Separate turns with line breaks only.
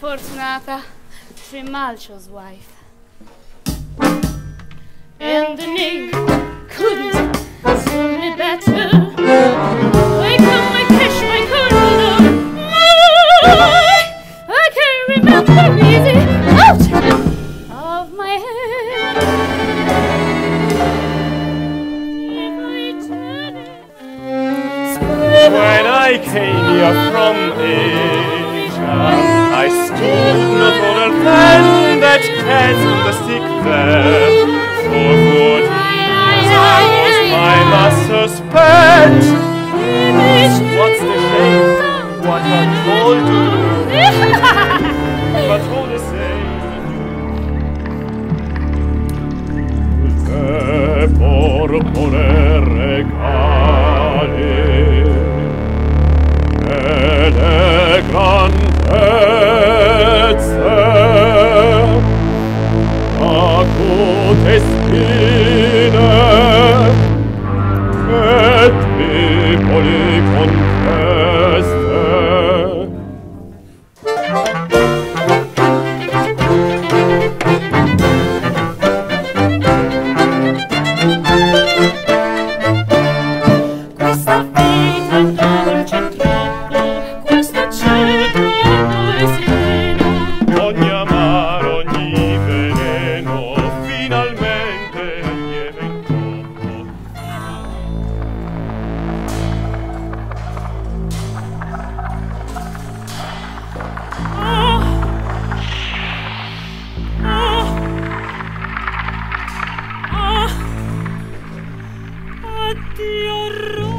Sfortunata Trimalchio's wife. And the ning couldn't serve me better. I come, I cash my corner. I can't remember easy out of my head. If I turn it,
When I came here from Asia, that candlestick there. For good my master's pet. What's the shame? What I told you, but all the same. Te porpore regali e le
ti.